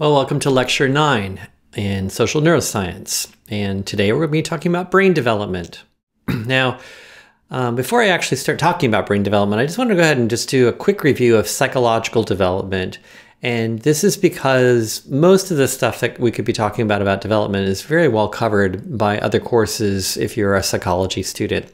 Well, welcome to Lecture 9 in Social Neuroscience. And today we're going to be talking about brain development. now, um, before I actually start talking about brain development, I just want to go ahead and just do a quick review of psychological development and this is because most of the stuff that we could be talking about about development is very well covered by other courses if you're a psychology student.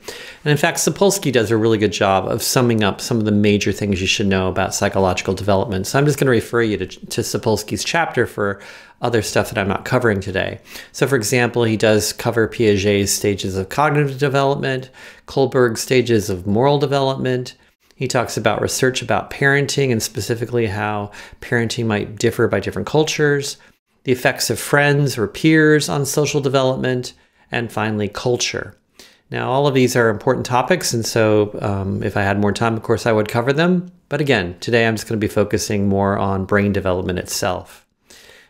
And in fact, Sapolsky does a really good job of summing up some of the major things you should know about psychological development. So I'm just going to refer you to, to Sapolsky's chapter for other stuff that I'm not covering today. So for example, he does cover Piaget's stages of cognitive development, Kohlberg's stages of moral development, he talks about research about parenting and specifically how parenting might differ by different cultures, the effects of friends or peers on social development, and finally, culture. Now, all of these are important topics, and so um, if I had more time, of course, I would cover them. But again, today I'm just going to be focusing more on brain development itself.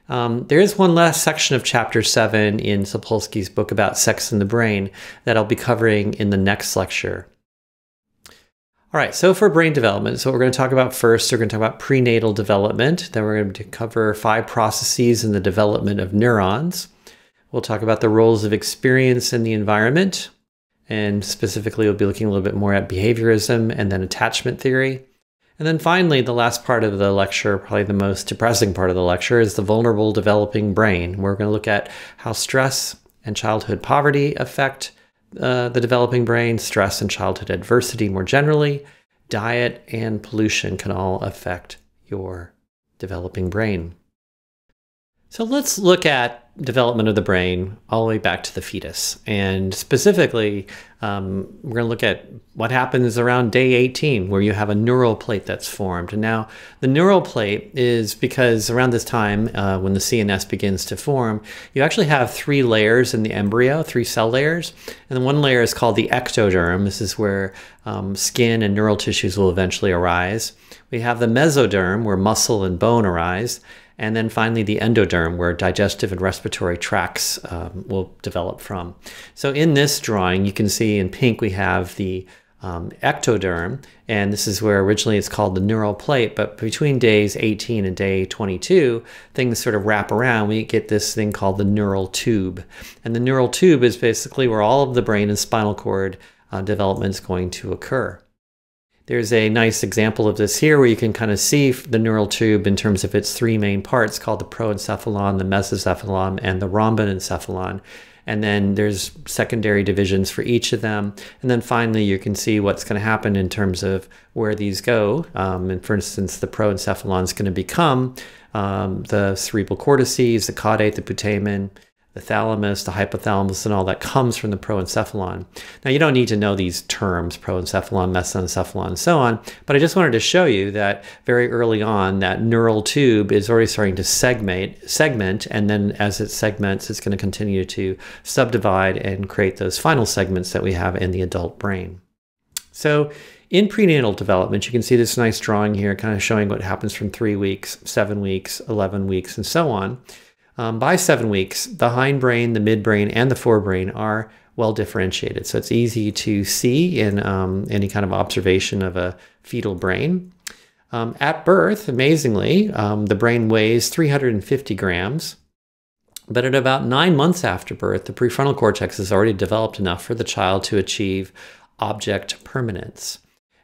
Um, there is one last section of chapter 7 in Sapolsky's book about sex in the brain that I'll be covering in the next lecture. All right, so for brain development, so what we're going to talk about first, we're going to talk about prenatal development. Then we're going to cover five processes in the development of neurons. We'll talk about the roles of experience in the environment. And specifically, we'll be looking a little bit more at behaviorism and then attachment theory. And then finally, the last part of the lecture, probably the most depressing part of the lecture, is the vulnerable developing brain. We're going to look at how stress and childhood poverty affect uh, the developing brain, stress and childhood adversity more generally, diet and pollution can all affect your developing brain. So let's look at development of the brain all the way back to the fetus. And specifically, um, we're going to look at what happens around day 18, where you have a neural plate that's formed. And now, the neural plate is because around this time, uh, when the CNS begins to form, you actually have three layers in the embryo, three cell layers. And then one layer is called the ectoderm. This is where um, skin and neural tissues will eventually arise. We have the mesoderm, where muscle and bone arise. And then finally, the endoderm, where digestive and respiratory tracts um, will develop from. So in this drawing, you can see in pink we have the um, ectoderm, and this is where originally it's called the neural plate, but between days 18 and day 22, things sort of wrap around. We get this thing called the neural tube. And the neural tube is basically where all of the brain and spinal cord uh, development is going to occur. There's a nice example of this here where you can kind of see the neural tube in terms of its three main parts called the proencephalon, the mesencephalon, and the rhombencephalon. And then there's secondary divisions for each of them. And then finally, you can see what's going to happen in terms of where these go. Um, and for instance, the proencephalon is going to become um, the cerebral cortices, the caudate, the putamen, the thalamus, the hypothalamus, and all that comes from the proencephalon. Now, you don't need to know these terms, proencephalon, mesencephalon, and so on, but I just wanted to show you that very early on, that neural tube is already starting to segment, segment and then as it segments, it's going to continue to subdivide and create those final segments that we have in the adult brain. So in prenatal development, you can see this nice drawing here, kind of showing what happens from three weeks, seven weeks, 11 weeks, and so on. Um, by seven weeks, the hindbrain, the midbrain, and the forebrain are well differentiated. So it's easy to see in um, any kind of observation of a fetal brain. Um, at birth, amazingly, um, the brain weighs 350 grams. But at about nine months after birth, the prefrontal cortex is already developed enough for the child to achieve object permanence.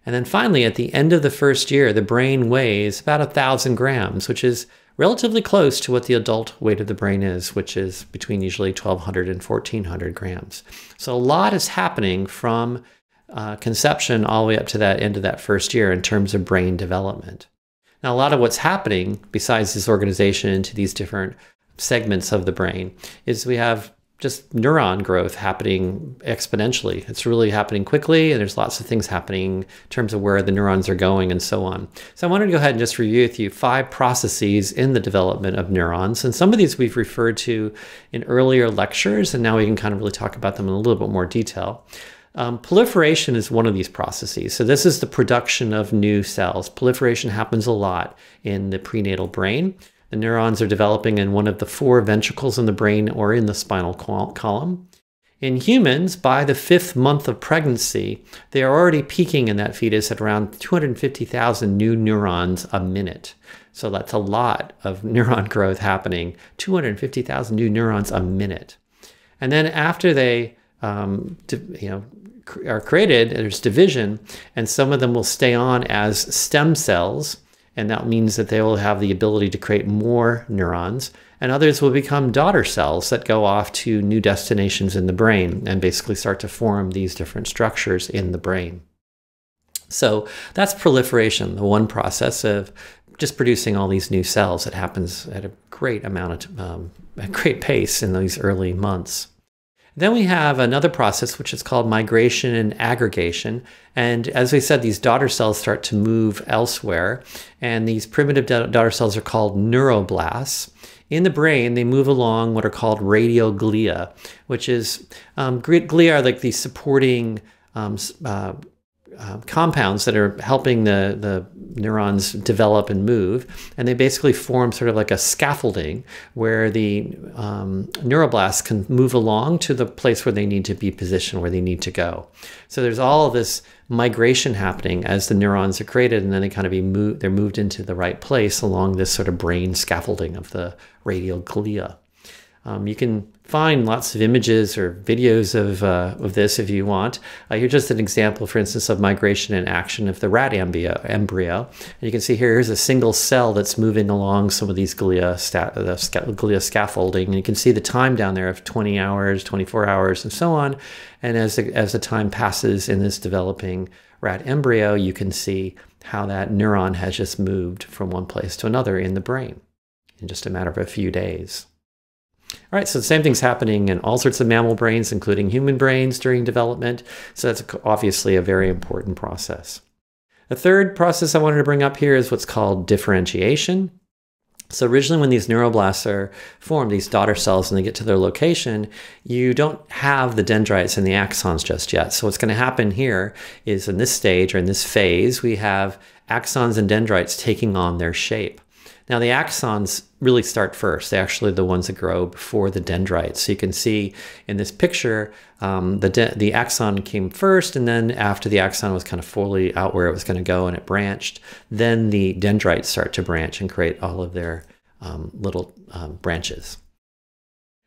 And then finally, at the end of the first year, the brain weighs about a thousand grams, which is relatively close to what the adult weight of the brain is, which is between usually 1200 and 1400 grams. So a lot is happening from uh, conception all the way up to that end of that first year in terms of brain development. Now, a lot of what's happening besides this organization into these different segments of the brain is we have just neuron growth happening exponentially. It's really happening quickly, and there's lots of things happening in terms of where the neurons are going and so on. So I wanted to go ahead and just review with you five processes in the development of neurons. And some of these we've referred to in earlier lectures, and now we can kind of really talk about them in a little bit more detail. Um, proliferation is one of these processes. So this is the production of new cells. Proliferation happens a lot in the prenatal brain. The neurons are developing in one of the four ventricles in the brain or in the spinal column. In humans, by the fifth month of pregnancy, they are already peaking in that fetus at around 250,000 new neurons a minute. So that's a lot of neuron growth happening, 250,000 new neurons a minute. And then after they, um, you know, are created, there's division, and some of them will stay on as stem cells, and that means that they will have the ability to create more neurons and others will become daughter cells that go off to new destinations in the brain and basically start to form these different structures in the brain. So that's proliferation, the one process of just producing all these new cells that happens at a great amount of um, a great pace in these early months. Then we have another process which is called migration and aggregation. And as we said, these daughter cells start to move elsewhere. And these primitive daughter cells are called neuroblasts. In the brain, they move along what are called radial glia, which is um, glia are like the supporting um, uh, uh, compounds that are helping the, the neurons develop and move. And they basically form sort of like a scaffolding where the um, neuroblasts can move along to the place where they need to be positioned, where they need to go. So there's all this migration happening as the neurons are created and then they kind of be moved, they're moved into the right place along this sort of brain scaffolding of the radial glia. Um, you can find lots of images or videos of, uh, of this if you want. Uh, here's just an example, for instance, of migration in action of the rat embryo. embryo. And you can see here, here's a single cell that's moving along some of these glia, the glia scaffolding. And you can see the time down there of 20 hours, 24 hours, and so on. And as the, as the time passes in this developing rat embryo, you can see how that neuron has just moved from one place to another in the brain in just a matter of a few days. All right, so the same thing's happening in all sorts of mammal brains, including human brains during development. So that's obviously a very important process. The third process I wanted to bring up here is what's called differentiation. So originally when these neuroblasts are formed, these daughter cells, and they get to their location, you don't have the dendrites and the axons just yet. So what's going to happen here is in this stage or in this phase, we have axons and dendrites taking on their shape. Now the axons really start first. They're actually the ones that grow before the dendrites. So you can see in this picture, um, the, the axon came first, and then after the axon was kind of fully out where it was going to go and it branched, then the dendrites start to branch and create all of their um, little um, branches.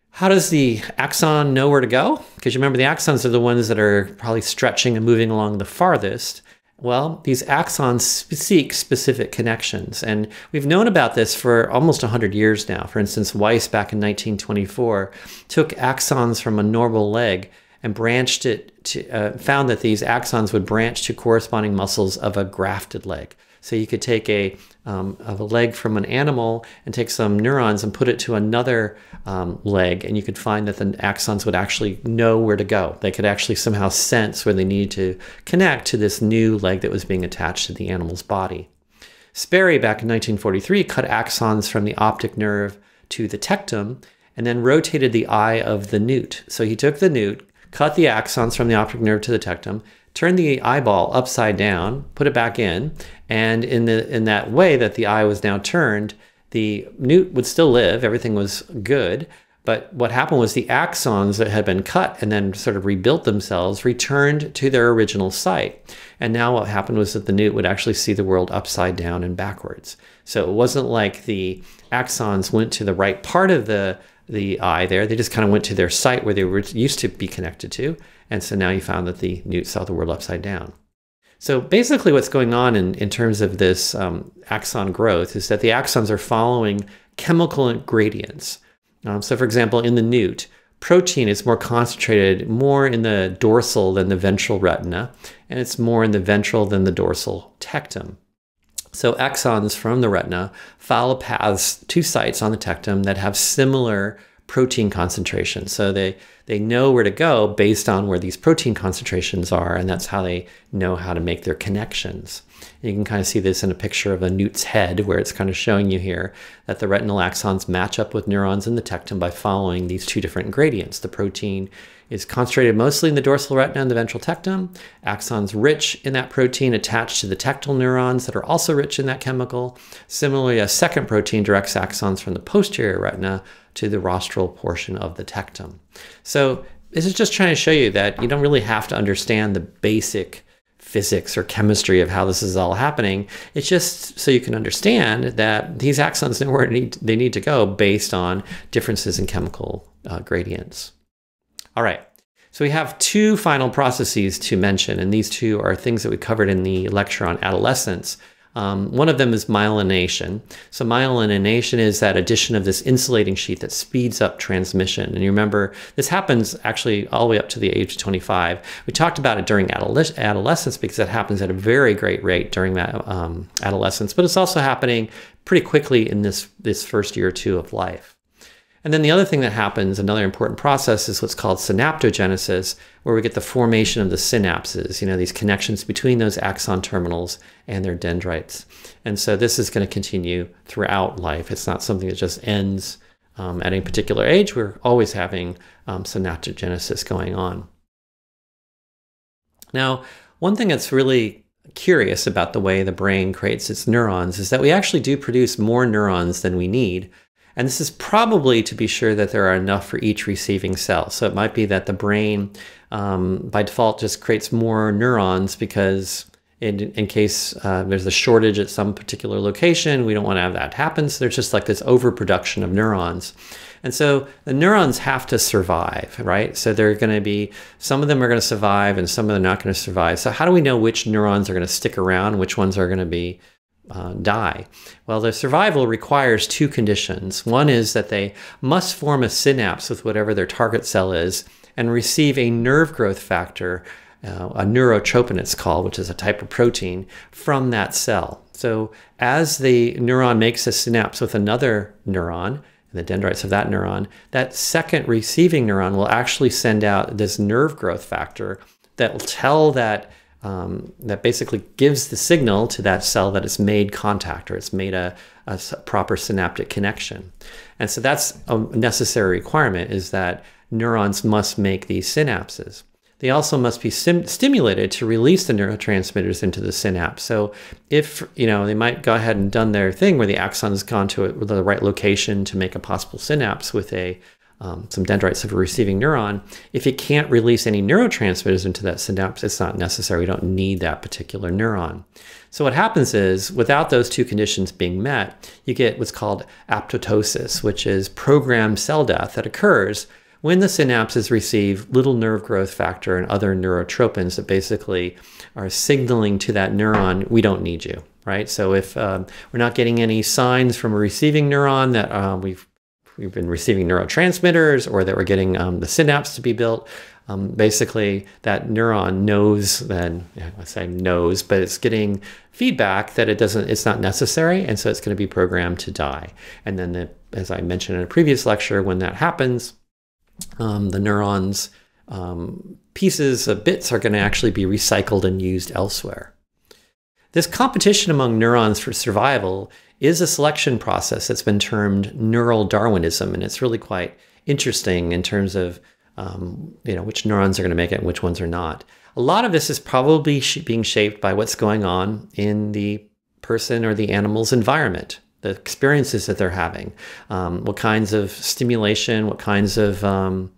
How does the axon know where to go? Because you remember the axons are the ones that are probably stretching and moving along the farthest. Well, these axons seek specific connections, and we've known about this for almost 100 years now. For instance, Weiss back in 1924 took axons from a normal leg and branched it to, uh, found that these axons would branch to corresponding muscles of a grafted leg. So you could take a, um, of a leg from an animal and take some neurons and put it to another um, leg, and you could find that the axons would actually know where to go. They could actually somehow sense where they needed to connect to this new leg that was being attached to the animal's body. Sperry, back in 1943, cut axons from the optic nerve to the tectum and then rotated the eye of the newt. So he took the newt, cut the axons from the optic nerve to the tectum, turn the eyeball upside down, put it back in, and in the in that way that the eye was now turned, the newt would still live, everything was good, but what happened was the axons that had been cut and then sort of rebuilt themselves returned to their original site. And now what happened was that the newt would actually see the world upside down and backwards. So it wasn't like the axons went to the right part of the the eye there. They just kind of went to their site where they were used to be connected to. And so now you found that the newt saw the world upside down. So basically what's going on in, in terms of this um, axon growth is that the axons are following chemical gradients. Um, so for example, in the newt, protein is more concentrated more in the dorsal than the ventral retina, and it's more in the ventral than the dorsal tectum. So axons from the retina follow paths to sites on the tectum that have similar protein concentrations. So they, they know where to go based on where these protein concentrations are, and that's how they know how to make their connections. And you can kind of see this in a picture of a newt's head, where it's kind of showing you here that the retinal axons match up with neurons in the tectum by following these two different gradients. The protein is concentrated mostly in the dorsal retina and the ventral tectum. Axons rich in that protein attached to the tectal neurons that are also rich in that chemical. Similarly, a second protein directs axons from the posterior retina to the rostral portion of the tectum. So this is just trying to show you that you don't really have to understand the basic physics or chemistry of how this is all happening. It's just so you can understand that these axons know where they need to go based on differences in chemical uh, gradients. All right. So we have two final processes to mention, and these two are things that we covered in the lecture on adolescence. Um, one of them is myelination. So myelination is that addition of this insulating sheet that speeds up transmission. And you remember, this happens actually all the way up to the age of 25. We talked about it during adolescence because it happens at a very great rate during that um, adolescence, but it's also happening pretty quickly in this, this first year or two of life. And then the other thing that happens, another important process, is what's called synaptogenesis, where we get the formation of the synapses, you know, these connections between those axon terminals and their dendrites. And so this is going to continue throughout life. It's not something that just ends um, at a particular age. We're always having um, synaptogenesis going on. Now, one thing that's really curious about the way the brain creates its neurons is that we actually do produce more neurons than we need and this is probably to be sure that there are enough for each receiving cell. So it might be that the brain, um, by default, just creates more neurons because in, in case uh, there's a shortage at some particular location, we don't want to have that happen. So there's just like this overproduction of neurons. And so the neurons have to survive, right? So they're going to be, some of them are going to survive and some of them are not going to survive. So how do we know which neurons are going to stick around, which ones are going to be uh, die? Well, their survival requires two conditions. One is that they must form a synapse with whatever their target cell is and receive a nerve growth factor, uh, a neurotrophin it's called, which is a type of protein, from that cell. So as the neuron makes a synapse with another neuron, the dendrites of that neuron, that second receiving neuron will actually send out this nerve growth factor that will tell that um, that basically gives the signal to that cell that it's made contact or it's made a, a proper synaptic connection. And so that's a necessary requirement is that neurons must make these synapses. They also must be stimulated to release the neurotransmitters into the synapse. So if, you know, they might go ahead and done their thing where the axon has gone to a, the right location to make a possible synapse with a um, some dendrites of a receiving neuron, if it can't release any neurotransmitters into that synapse, it's not necessary. We don't need that particular neuron. So what happens is, without those two conditions being met, you get what's called apoptosis, which is programmed cell death that occurs when the synapses receive little nerve growth factor and other neurotrophins that basically are signaling to that neuron, we don't need you, right? So if um, we're not getting any signs from a receiving neuron that um, we've we've been receiving neurotransmitters or that we're getting um, the synapse to be built. Um, basically, that neuron knows then, I say knows, but it's getting feedback that it doesn't, it's not necessary, and so it's going to be programmed to die. And then, the, as I mentioned in a previous lecture, when that happens, um, the neurons um, pieces of bits are going to actually be recycled and used elsewhere. This competition among neurons for survival is a selection process that's been termed neural Darwinism, and it's really quite interesting in terms of um, you know which neurons are going to make it and which ones are not. A lot of this is probably sh being shaped by what's going on in the person or the animal's environment, the experiences that they're having, um, what kinds of stimulation, what kinds of um,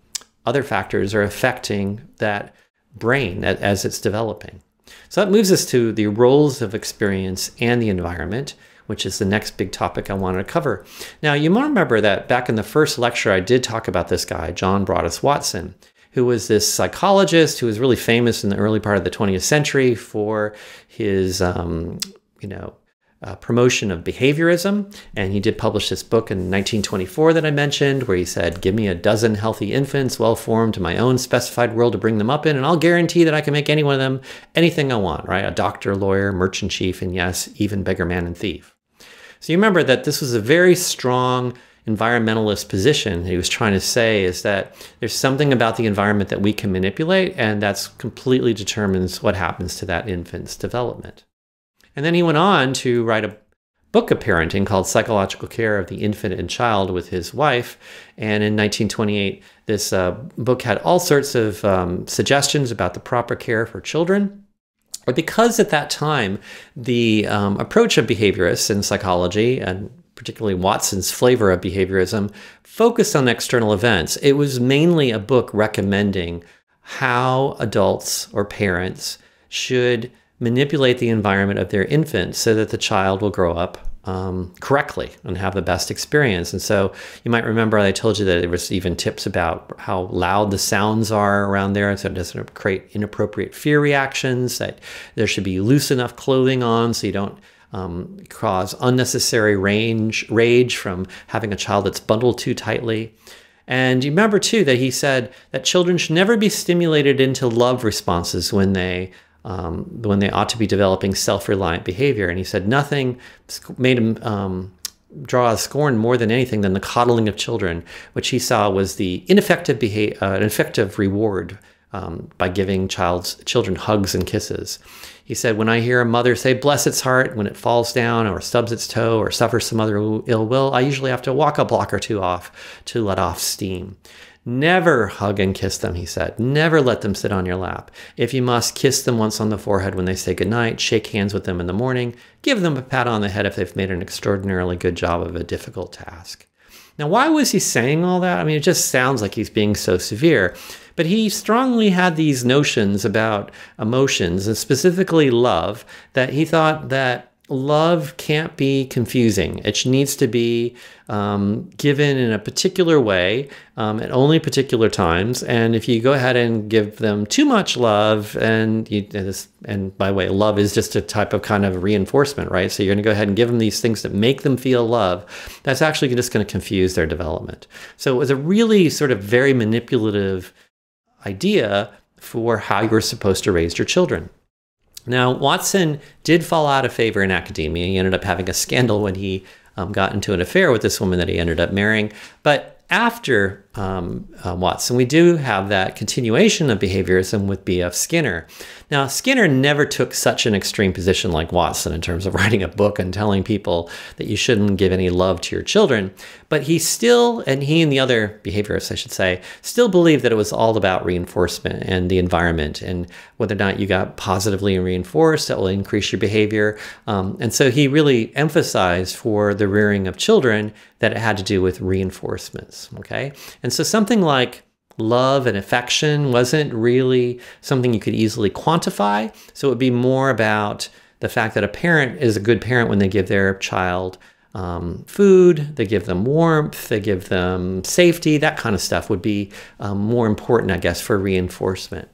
other factors are affecting that brain as it's developing. So that moves us to the roles of experience and the environment which is the next big topic I wanted to cover. Now, you might remember that back in the first lecture, I did talk about this guy, John Broadus Watson, who was this psychologist who was really famous in the early part of the 20th century for his, um, you know, uh, promotion of behaviorism. And he did publish this book in 1924 that I mentioned, where he said, Give me a dozen healthy infants, well formed to my own specified world to bring them up in, and I'll guarantee that I can make any one of them anything I want, right? A doctor, lawyer, merchant chief, and yes, even beggar man and thief. So you remember that this was a very strong environmentalist position he was trying to say is that there's something about the environment that we can manipulate and that's completely determines what happens to that infant's development. And then he went on to write a book of parenting called Psychological Care of the Infant and Child with his wife. And in 1928, this uh, book had all sorts of um, suggestions about the proper care for children. But because at that time, the um, approach of behaviorists in psychology and particularly Watson's flavor of behaviorism, focused on external events. It was mainly a book recommending how adults or parents should manipulate the environment of their infant so that the child will grow up um, correctly and have the best experience. And so you might remember I told you that there was even tips about how loud the sounds are around there, so it doesn't create inappropriate fear reactions. That there should be loose enough clothing on so you don't um, cause unnecessary range rage from having a child that's bundled too tightly. And you remember too that he said that children should never be stimulated into love responses when they um, when they ought to be developing self-reliant behavior. And he said nothing made him um, draw a scorn more than anything than the coddling of children, which he saw was the ineffective behavior, uh, ineffective reward um, by giving child's children hugs and kisses. He said, When I hear a mother say, bless its heart, when it falls down or stubs its toe or suffers some other ill will, I usually have to walk a block or two off to let off steam. Never hug and kiss them, he said. Never let them sit on your lap. If you must, kiss them once on the forehead when they say goodnight, shake hands with them in the morning, give them a pat on the head if they've made an extraordinarily good job of a difficult task. Now, why was he saying all that? I mean, it just sounds like he's being so severe. But he strongly had these notions about emotions, and specifically love, that he thought that love can't be confusing. It needs to be um, given in a particular way um, at only particular times. And if you go ahead and give them too much love, and you, and, this, and by the way, love is just a type of kind of reinforcement, right? So you're going to go ahead and give them these things that make them feel love. That's actually just going to confuse their development. So it was a really sort of very manipulative idea for how you're supposed to raise your children. Now, Watson did fall out of favor in academia. He ended up having a scandal when he um, got into an affair with this woman that he ended up marrying. But after um, uh, Watson, we do have that continuation of behaviorism with B.F. Skinner. Now, Skinner never took such an extreme position like Watson in terms of writing a book and telling people that you shouldn't give any love to your children, but he still, and he and the other behaviorists, I should say, still believed that it was all about reinforcement and the environment and whether or not you got positively reinforced, that will increase your behavior. Um, and so he really emphasized for the rearing of children that it had to do with reinforcements. Okay. And so something like love and affection wasn't really something you could easily quantify. So it would be more about the fact that a parent is a good parent when they give their child um, food, they give them warmth, they give them safety, that kind of stuff would be um, more important, I guess, for reinforcement.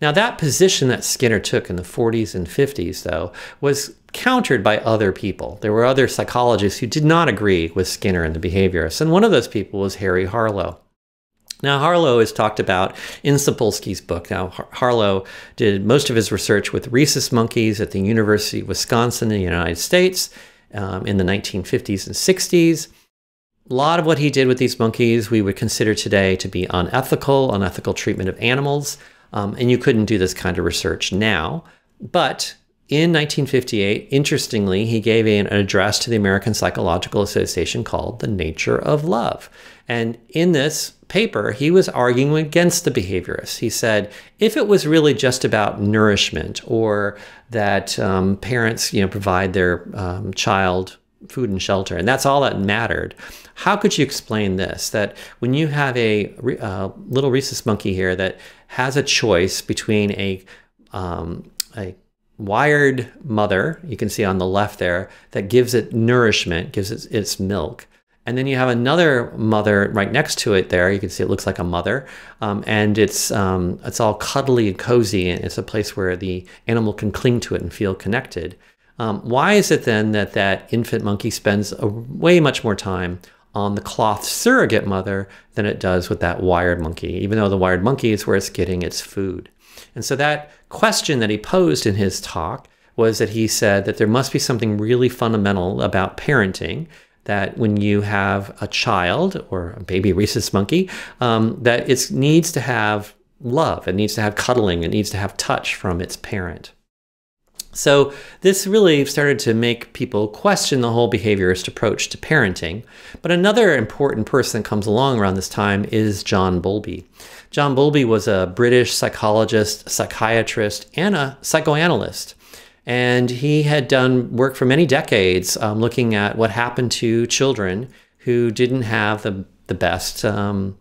Now, that position that Skinner took in the 40s and 50s, though, was countered by other people. There were other psychologists who did not agree with Skinner and the behaviorists, and one of those people was Harry Harlow. Now, Harlow is talked about in Sapolsky's book. Now, Harlow did most of his research with rhesus monkeys at the University of Wisconsin in the United States um, in the 1950s and 60s. A lot of what he did with these monkeys we would consider today to be unethical, unethical treatment of animals, um, and you couldn't do this kind of research now. But in 1958, interestingly, he gave an address to the American Psychological Association called The Nature of Love. And in this paper, he was arguing against the behaviorists. He said if it was really just about nourishment or that um, parents you know, provide their um, child food and shelter, and that's all that mattered, how could you explain this? That when you have a uh, little rhesus monkey here that has a choice between a, um, a wired mother, you can see on the left there, that gives it nourishment, gives it its milk. And then you have another mother right next to it there. You can see it looks like a mother. Um, and it's, um, it's all cuddly and cozy. And it's a place where the animal can cling to it and feel connected. Um, why is it then that that infant monkey spends a, way much more time on the cloth surrogate mother than it does with that wired monkey, even though the wired monkey is where it's getting its food? And so that question that he posed in his talk was that he said that there must be something really fundamental about parenting that when you have a child or a baby rhesus monkey, um, that it needs to have love, it needs to have cuddling, it needs to have touch from its parent. So this really started to make people question the whole behaviorist approach to parenting. But another important person that comes along around this time is John Bowlby. John Bowlby was a British psychologist, psychiatrist, and a psychoanalyst. And he had done work for many decades um, looking at what happened to children who didn't have the, the best um,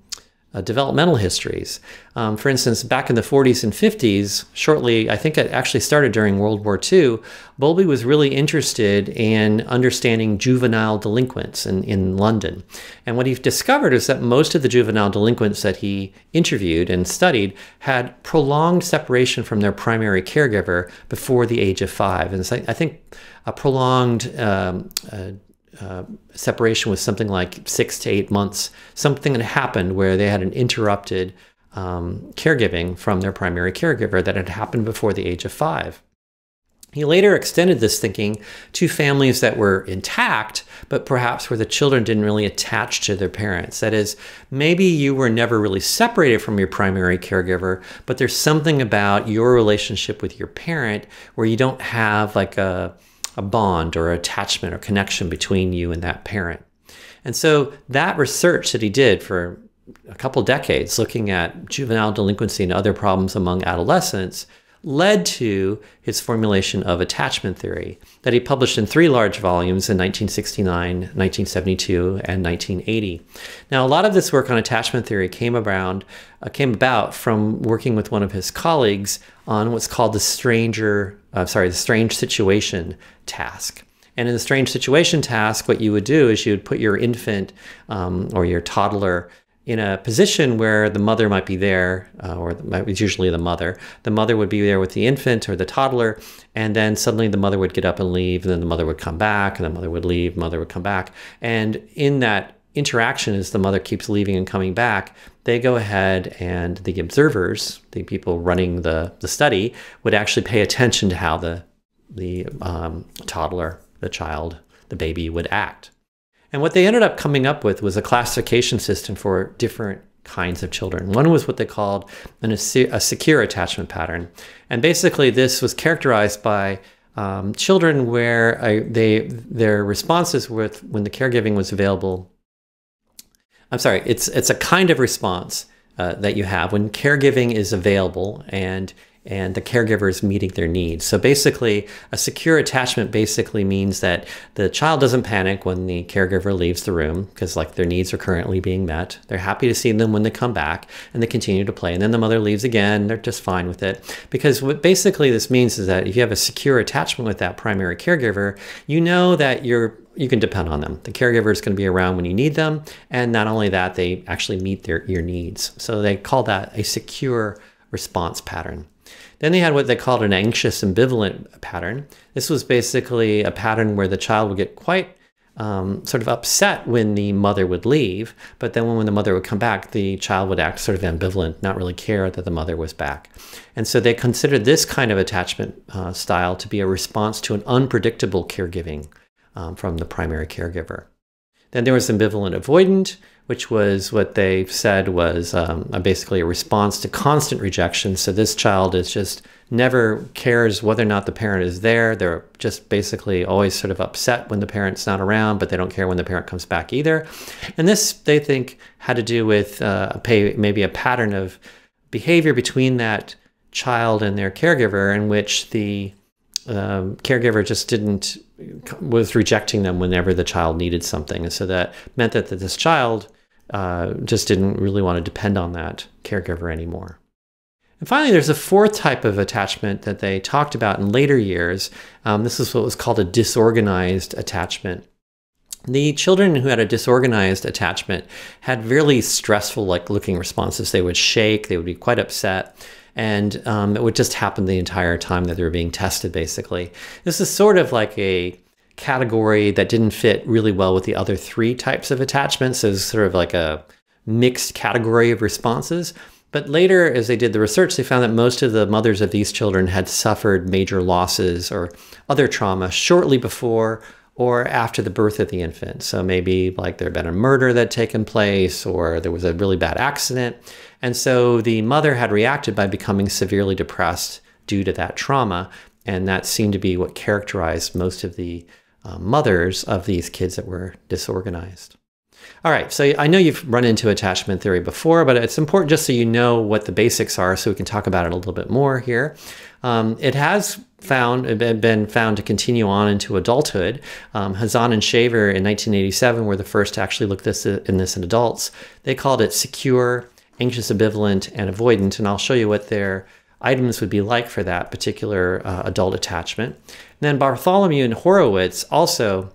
uh, developmental histories. Um, for instance, back in the 40s and 50s, shortly, I think it actually started during World War II, Bowlby was really interested in understanding juvenile delinquents in, in London. And what he discovered is that most of the juvenile delinquents that he interviewed and studied had prolonged separation from their primary caregiver before the age of five. And so I think a prolonged um, uh, uh, separation was something like six to eight months, something that happened where they had an interrupted um, caregiving from their primary caregiver that had happened before the age of five. He later extended this thinking to families that were intact, but perhaps where the children didn't really attach to their parents. That is, maybe you were never really separated from your primary caregiver, but there's something about your relationship with your parent where you don't have like a a bond or attachment or connection between you and that parent. And so that research that he did for a couple decades looking at juvenile delinquency and other problems among adolescents led to his formulation of attachment theory that he published in three large volumes in 1969, 1972, and 1980. Now, a lot of this work on attachment theory came around uh, came about from working with one of his colleagues on what's called the stranger, uh, sorry, the strange situation task. And in the strange situation task, what you would do is you would put your infant um, or your toddler in a position where the mother might be there, uh, or it's usually the mother. The mother would be there with the infant or the toddler, and then suddenly the mother would get up and leave, and then the mother would come back, and the mother would leave, mother would come back. And in that interaction, as the mother keeps leaving and coming back, they go ahead and the observers, the people running the, the study, would actually pay attention to how the, the um, toddler, the child, the baby would act. And what they ended up coming up with was a classification system for different kinds of children. One was what they called an, a secure attachment pattern. And basically, this was characterized by um, children where I, they their responses with when the caregiving was available. I'm sorry, it's it's a kind of response uh, that you have when caregiving is available and and the caregiver is meeting their needs. So basically, a secure attachment basically means that the child doesn't panic when the caregiver leaves the room because like their needs are currently being met. They're happy to see them when they come back and they continue to play. And then the mother leaves again, they're just fine with it. Because what basically this means is that if you have a secure attachment with that primary caregiver, you know that you're you can depend on them. The caregiver is going to be around when you need them, and not only that, they actually meet their your needs. So they call that a secure response pattern. Then they had what they called an anxious ambivalent pattern. This was basically a pattern where the child would get quite um, sort of upset when the mother would leave, but then when the mother would come back, the child would act sort of ambivalent, not really care that the mother was back. And so they considered this kind of attachment uh, style to be a response to an unpredictable caregiving um, from the primary caregiver. Then there was ambivalent avoidant, which was what they said was um, basically a response to constant rejection. So this child is just never cares whether or not the parent is there. They're just basically always sort of upset when the parent's not around, but they don't care when the parent comes back either. And this, they think, had to do with uh, pay, maybe a pattern of behavior between that child and their caregiver in which the um, caregiver just didn't was rejecting them whenever the child needed something and so that meant that, that this child uh, just didn't really want to depend on that caregiver anymore. And finally, there's a fourth type of attachment that they talked about in later years. Um, this is what was called a disorganized attachment. The children who had a disorganized attachment had really stressful like looking responses. They would shake, they would be quite upset, and um, it would just happen the entire time that they were being tested, basically. This is sort of like a category that didn't fit really well with the other three types of attachments. So it was sort of like a mixed category of responses. But later, as they did the research, they found that most of the mothers of these children had suffered major losses or other trauma shortly before or after the birth of the infant. So maybe like there had been a murder that had taken place or there was a really bad accident. And so the mother had reacted by becoming severely depressed due to that trauma. And that seemed to be what characterized most of the uh, mothers of these kids that were disorganized. All right, so I know you've run into attachment theory before, but it's important just so you know what the basics are so we can talk about it a little bit more here. Um, it has found been found to continue on into adulthood. Um, Hazan and Shaver in 1987 were the first to actually look this in this in adults. They called it secure, anxious, ambivalent, and avoidant, and I'll show you what their items would be like for that particular uh, adult attachment. And then Bartholomew and Horowitz also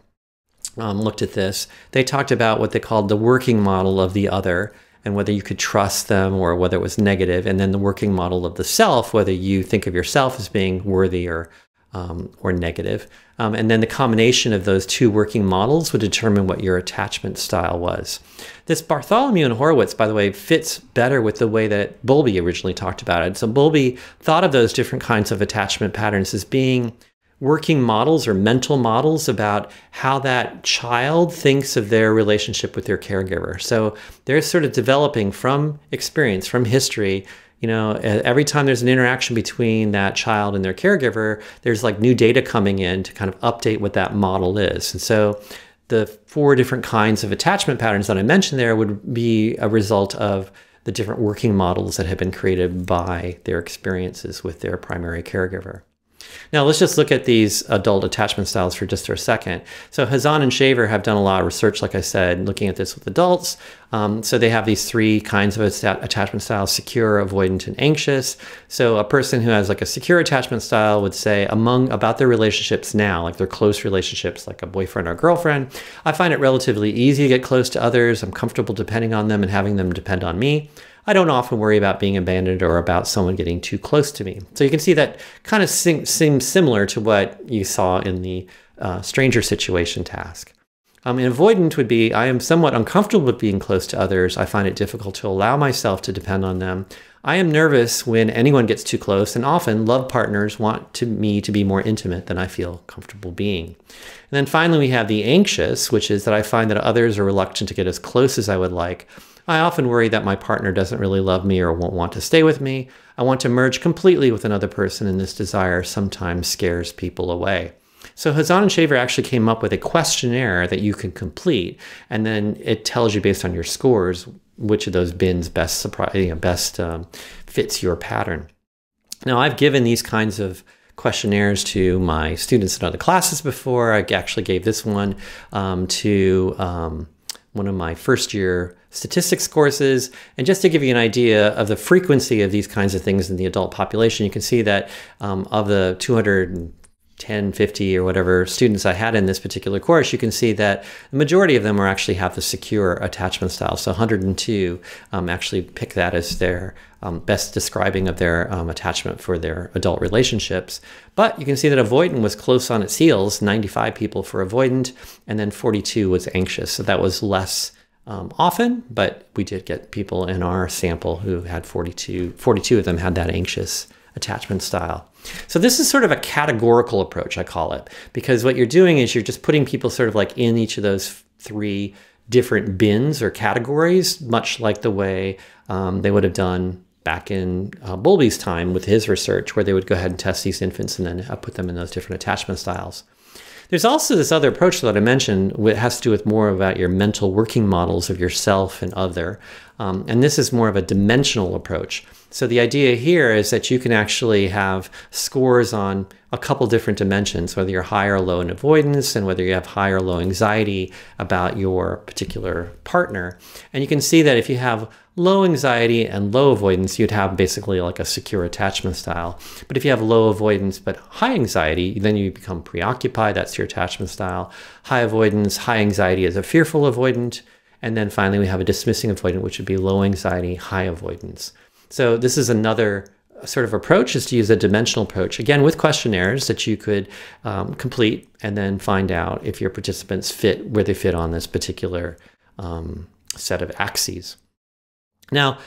um, looked at this. They talked about what they called the working model of the other and whether you could trust them or whether it was negative, and then the working model of the self, whether you think of yourself as being worthy or um, or negative. Um, and then the combination of those two working models would determine what your attachment style was. This Bartholomew and Horowitz, by the way, fits better with the way that Bowlby originally talked about it. So Bowlby thought of those different kinds of attachment patterns as being working models or mental models about how that child thinks of their relationship with their caregiver. So they're sort of developing from experience, from history. You know, every time there's an interaction between that child and their caregiver, there's like new data coming in to kind of update what that model is. And so the four different kinds of attachment patterns that I mentioned there would be a result of the different working models that have been created by their experiences with their primary caregiver. Now let's just look at these adult attachment styles for just for a second. So Hazan and Shaver have done a lot of research, like I said, looking at this with adults. Um, so they have these three kinds of attachment styles, secure, avoidant, and anxious. So a person who has like a secure attachment style would say among about their relationships now, like their close relationships, like a boyfriend or girlfriend, I find it relatively easy to get close to others. I'm comfortable depending on them and having them depend on me. I don't often worry about being abandoned or about someone getting too close to me. So you can see that kind of seems similar to what you saw in the uh, stranger situation task. Um, an avoidant would be I am somewhat uncomfortable with being close to others. I find it difficult to allow myself to depend on them. I am nervous when anyone gets too close, and often love partners want to me to be more intimate than I feel comfortable being. And then finally, we have the anxious, which is that I find that others are reluctant to get as close as I would like. I often worry that my partner doesn't really love me or won't want to stay with me. I want to merge completely with another person, and this desire sometimes scares people away. So Hazan and Shaver actually came up with a questionnaire that you can complete, and then it tells you based on your scores which of those bins best surprise, you know, best um, fits your pattern. Now I've given these kinds of questionnaires to my students in other classes before. I actually gave this one um, to um, one of my first year statistics courses. And just to give you an idea of the frequency of these kinds of things in the adult population, you can see that um, of the 210, 50 or whatever students I had in this particular course, you can see that the majority of them are actually have the secure attachment style. So 102 um, actually pick that as their um, best describing of their um, attachment for their adult relationships. But you can see that avoidant was close on its heels, 95 people for avoidant, and then 42 was anxious. So that was less um, often, but we did get people in our sample who had 42, 42 of them had that anxious attachment style. So this is sort of a categorical approach, I call it, because what you're doing is you're just putting people sort of like in each of those three different bins or categories, much like the way um, they would have done back in uh, Bowlby's time with his research, where they would go ahead and test these infants and then uh, put them in those different attachment styles. There's also this other approach that I mentioned, which has to do with more about your mental working models of yourself and other. Um, and this is more of a dimensional approach. So the idea here is that you can actually have scores on a couple different dimensions, whether you're high or low in avoidance and whether you have high or low anxiety about your particular partner. And you can see that if you have low anxiety and low avoidance, you'd have basically like a secure attachment style. But if you have low avoidance but high anxiety, then you become preoccupied. That's your attachment style. High avoidance, high anxiety is a fearful avoidant. And then finally, we have a dismissing avoidant, which would be low anxiety, high avoidance. So this is another sort of approach is to use a dimensional approach again with questionnaires that you could um, complete and then find out if your participants fit where they fit on this particular um, set of axes. Now,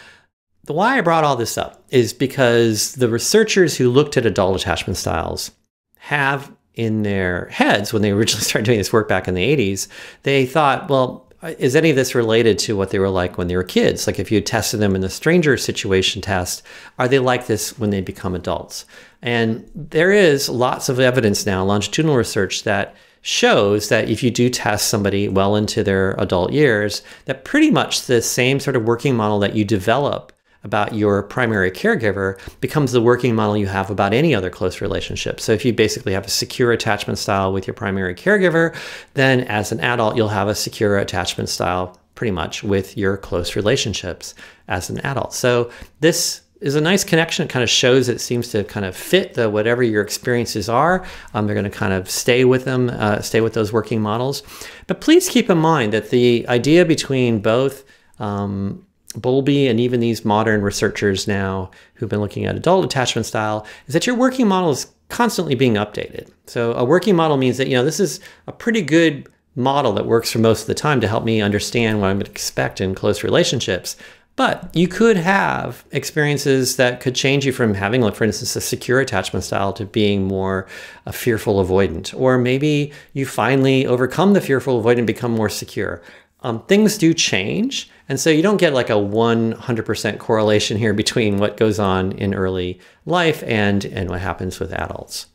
the why I brought all this up is because the researchers who looked at adult attachment styles have in their heads when they originally started doing this work back in the 80s, they thought, well, is any of this related to what they were like when they were kids? Like if you tested them in the stranger situation test, are they like this when they become adults? And there is lots of evidence now, longitudinal research that shows that if you do test somebody well into their adult years, that pretty much the same sort of working model that you develop about your primary caregiver becomes the working model you have about any other close relationship. So if you basically have a secure attachment style with your primary caregiver, then as an adult, you'll have a secure attachment style pretty much with your close relationships as an adult. So this is a nice connection. It kind of shows it seems to kind of fit the whatever your experiences are. Um, they're going to kind of stay with them, uh, stay with those working models. But please keep in mind that the idea between both um, Bowlby and even these modern researchers now who've been looking at adult attachment style is that your working model is constantly being updated. So a working model means that, you know, this is a pretty good model that works for most of the time to help me understand what I'm going to expect in close relationships. But you could have experiences that could change you from having, like for instance, a secure attachment style to being more a fearful avoidant. Or maybe you finally overcome the fearful avoidant and become more secure. Um, things do change. And so you don't get like a 100% correlation here between what goes on in early life and, and what happens with adults.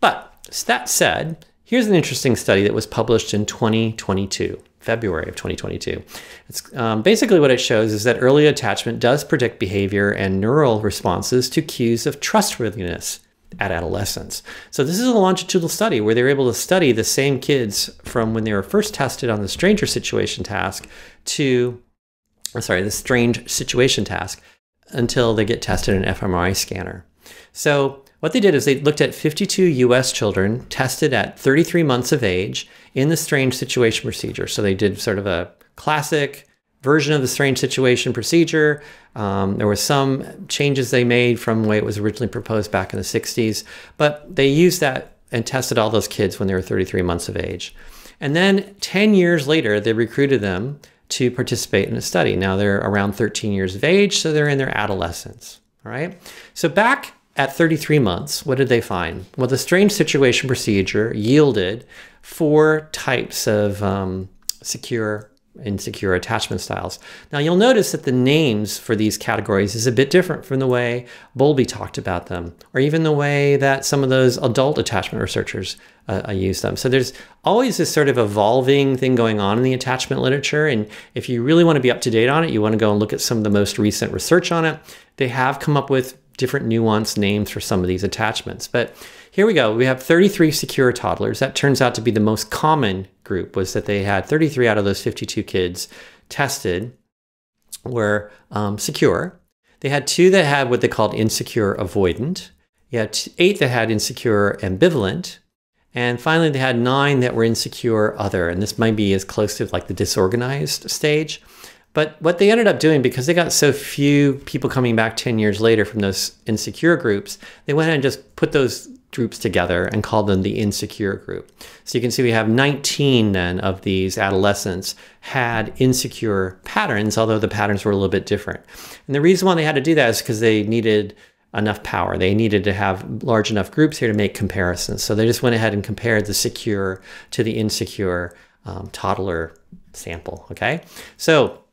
But that said, here's an interesting study that was published in 2022, February of 2022. It's um, basically what it shows is that early attachment does predict behavior and neural responses to cues of trustworthiness at adolescence. So this is a longitudinal study where they're able to study the same kids from when they were first tested on the stranger situation task to, sorry, the strange situation task until they get tested in an fMRI scanner. So what they did is they looked at 52 US children tested at 33 months of age in the strange situation procedure. So they did sort of a classic version of the strange situation procedure. Um, there were some changes they made from the way it was originally proposed back in the 60s, but they used that and tested all those kids when they were 33 months of age. And then 10 years later, they recruited them to participate in a study. Now they're around 13 years of age, so they're in their adolescence. All right. So back at 33 months, what did they find? Well, the strange situation procedure yielded four types of um, secure insecure attachment styles. Now you'll notice that the names for these categories is a bit different from the way Bowlby talked about them, or even the way that some of those adult attachment researchers uh, uh, use them. So there's always this sort of evolving thing going on in the attachment literature. And if you really want to be up to date on it, you want to go and look at some of the most recent research on it. They have come up with different nuanced names for some of these attachments. But here we go. We have 33 secure toddlers. That turns out to be the most common group was that they had 33 out of those 52 kids tested were um, secure. They had two that had what they called insecure avoidant. You had eight that had insecure ambivalent. And finally, they had nine that were insecure other. And this might be as close to like the disorganized stage. But what they ended up doing, because they got so few people coming back 10 years later from those insecure groups, they went ahead and just put those groups together and called them the insecure group. So you can see we have 19 then of these adolescents had insecure patterns, although the patterns were a little bit different. And the reason why they had to do that is because they needed enough power. They needed to have large enough groups here to make comparisons. So they just went ahead and compared the secure to the insecure um, toddler sample. Okay. So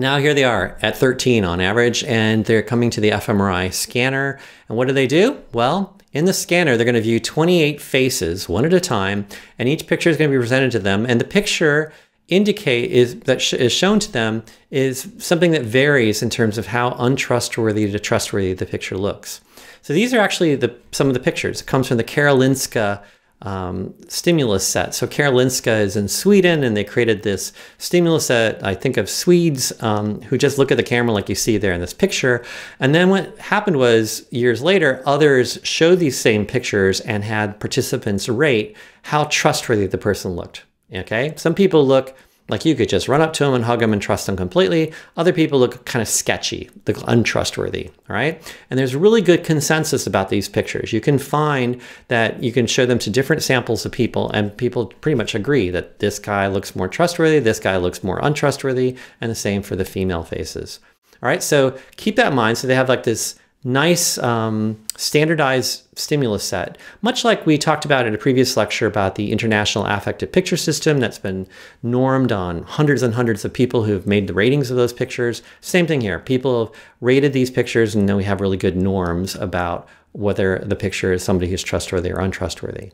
now here they are at 13 on average, and they're coming to the fMRI scanner. And what do they do? Well, in the scanner, they're going to view 28 faces one at a time, and each picture is going to be presented to them. And the picture indicate is that sh is shown to them is something that varies in terms of how untrustworthy to trustworthy the picture looks. So these are actually the some of the pictures. It comes from the Karolinska um, stimulus set. So Karolinska is in Sweden, and they created this stimulus set, I think, of Swedes um, who just look at the camera like you see there in this picture. And then what happened was years later, others showed these same pictures and had participants rate how trustworthy the person looked. Okay, some people look like you could just run up to them and hug them and trust them completely. Other people look kind of sketchy, look untrustworthy, all right? And there's really good consensus about these pictures. You can find that you can show them to different samples of people and people pretty much agree that this guy looks more trustworthy, this guy looks more untrustworthy, and the same for the female faces. All right, so keep that in mind. So they have like this nice um, standardized stimulus set, much like we talked about in a previous lecture about the International Affective Picture System that's been normed on hundreds and hundreds of people who've made the ratings of those pictures. Same thing here. People have rated these pictures and then we have really good norms about whether the picture is somebody who's trustworthy or untrustworthy.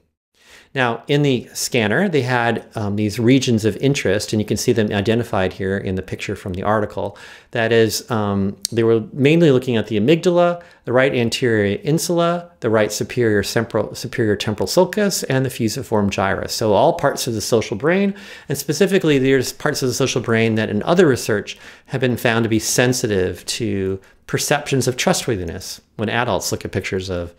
Now, in the scanner, they had um, these regions of interest, and you can see them identified here in the picture from the article. That is, um, they were mainly looking at the amygdala, the right anterior insula, the right superior superior temporal sulcus, and the fusiform gyrus. So all parts of the social brain, and specifically there's parts of the social brain that in other research have been found to be sensitive to perceptions of trustworthiness when adults look at pictures of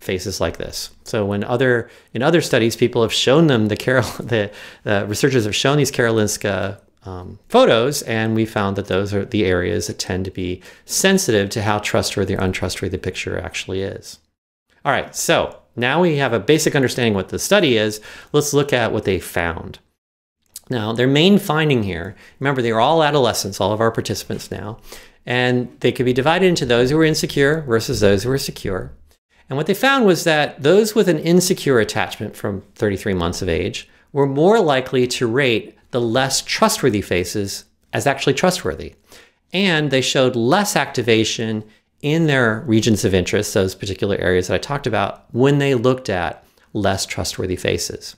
faces like this. So when other in other studies, people have shown them the Carol the uh, researchers have shown these Karolinska um, photos, and we found that those are the areas that tend to be sensitive to how trustworthy or untrustworthy the picture actually is. All right, so now we have a basic understanding what the study is. Let's look at what they found. Now, their main finding here, remember, they are all adolescents, all of our participants now, and they could be divided into those who were insecure versus those who were secure. And what they found was that those with an insecure attachment from 33 months of age were more likely to rate the less trustworthy faces as actually trustworthy. And they showed less activation in their regions of interest, those particular areas that I talked about, when they looked at less trustworthy faces.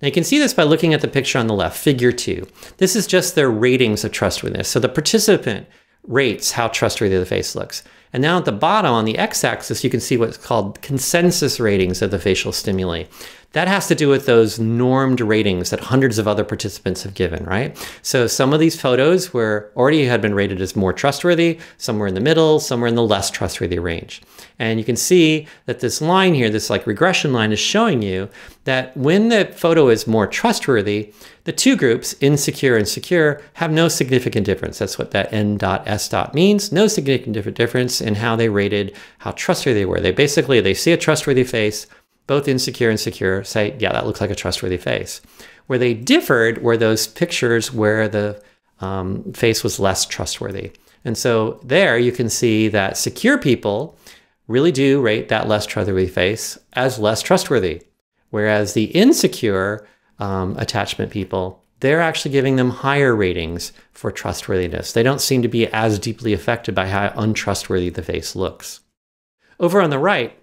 Now you can see this by looking at the picture on the left, figure two. This is just their ratings of trustworthiness. So the participant rates how trustworthy the face looks. And now at the bottom on the x-axis, you can see what's called consensus ratings of the facial stimuli. That has to do with those normed ratings that hundreds of other participants have given, right? So some of these photos were already had been rated as more trustworthy, some were in the middle, some were in the less trustworthy range. And you can see that this line here, this like regression line is showing you that when the photo is more trustworthy, the two groups, insecure and secure, have no significant difference. That's what that n dot s dot means. No significant difference in how they rated how trustworthy they were. They basically, they see a trustworthy face, both insecure and secure say, yeah, that looks like a trustworthy face. Where they differed were those pictures where the um, face was less trustworthy. And so there you can see that secure people really do rate that less trustworthy face as less trustworthy. Whereas the insecure um, attachment people, they're actually giving them higher ratings for trustworthiness. They don't seem to be as deeply affected by how untrustworthy the face looks. Over on the right,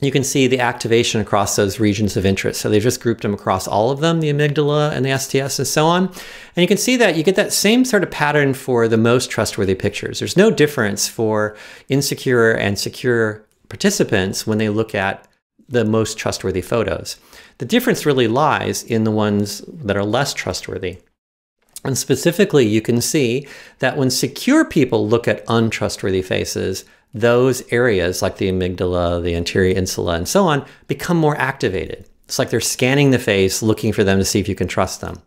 you can see the activation across those regions of interest. So they've just grouped them across all of them, the amygdala and the STS and so on. And you can see that you get that same sort of pattern for the most trustworthy pictures. There's no difference for insecure and secure participants when they look at the most trustworthy photos. The difference really lies in the ones that are less trustworthy. And specifically, you can see that when secure people look at untrustworthy faces, those areas like the amygdala, the anterior insula, and so on become more activated. It's like they're scanning the face, looking for them to see if you can trust them.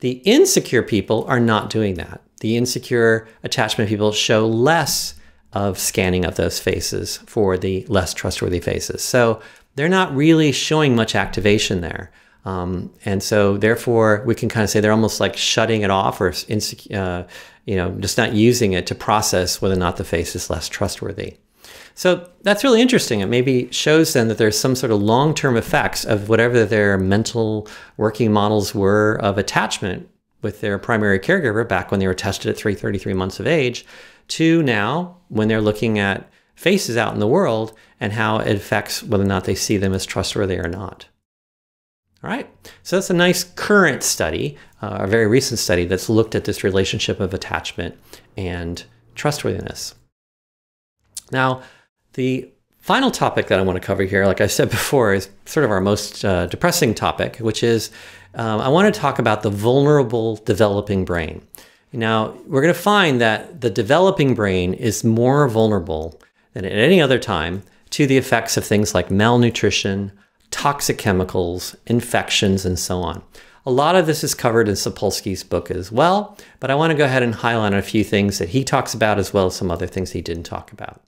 The insecure people are not doing that. The insecure attachment people show less of scanning of those faces for the less trustworthy faces. So they're not really showing much activation there. Um, and so therefore we can kind of say they're almost like shutting it off or uh, you know, just not using it to process whether or not the face is less trustworthy. So that's really interesting. It maybe shows then that there's some sort of long-term effects of whatever their mental working models were of attachment with their primary caregiver back when they were tested at 333 months of age to now when they're looking at faces out in the world and how it affects whether or not they see them as trustworthy or not. All right, so that's a nice current study, uh, a very recent study that's looked at this relationship of attachment and trustworthiness. Now, the final topic that I want to cover here, like I said before, is sort of our most uh, depressing topic, which is um, I want to talk about the vulnerable developing brain. Now, we're going to find that the developing brain is more vulnerable than at any other time to the effects of things like malnutrition, toxic chemicals, infections, and so on. A lot of this is covered in Sapolsky's book as well, but I want to go ahead and highlight a few things that he talks about as well as some other things he didn't talk about.